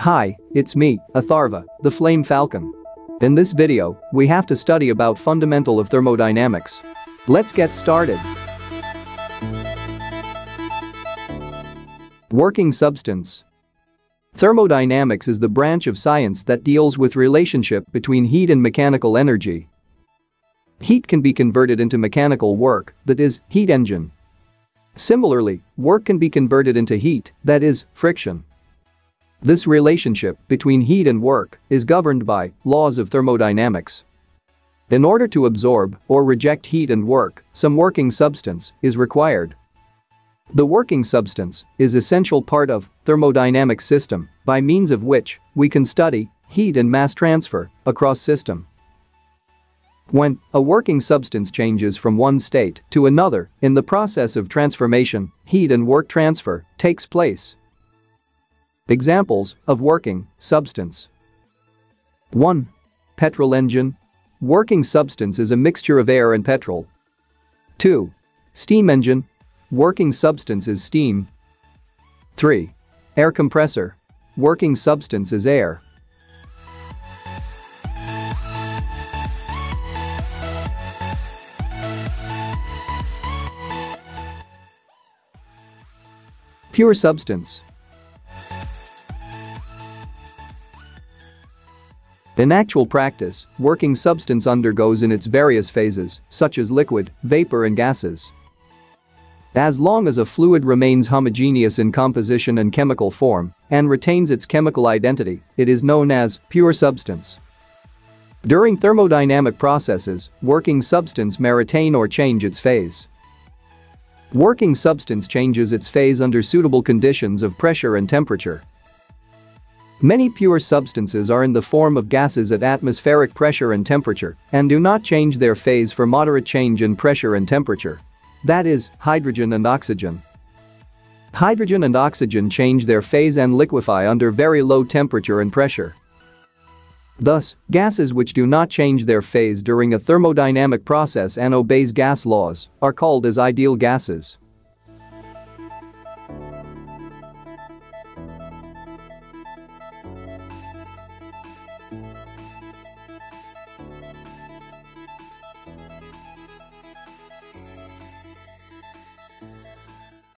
Hi, it's me, Atharva, the Flame Falcon. In this video, we have to study about fundamental of thermodynamics. Let's get started. Working substance. Thermodynamics is the branch of science that deals with relationship between heat and mechanical energy. Heat can be converted into mechanical work, that is, heat engine. Similarly, work can be converted into heat, that is, friction. This relationship between heat and work is governed by laws of thermodynamics. In order to absorb or reject heat and work, some working substance is required. The working substance is essential part of thermodynamic system by means of which we can study heat and mass transfer across system. When a working substance changes from one state to another in the process of transformation, heat and work transfer takes place. Examples of working substance 1. Petrol engine. Working substance is a mixture of air and petrol. 2. Steam engine. Working substance is steam. 3. Air compressor. Working substance is air. Pure substance. In actual practice, working substance undergoes in its various phases, such as liquid, vapor and gases. As long as a fluid remains homogeneous in composition and chemical form and retains its chemical identity, it is known as pure substance. During thermodynamic processes, working substance may retain or change its phase. Working substance changes its phase under suitable conditions of pressure and temperature. Many pure substances are in the form of gases at atmospheric pressure and temperature and do not change their phase for moderate change in pressure and temperature. That is, hydrogen and oxygen. Hydrogen and oxygen change their phase and liquefy under very low temperature and pressure. Thus, gases which do not change their phase during a thermodynamic process and obeys gas laws are called as ideal gases.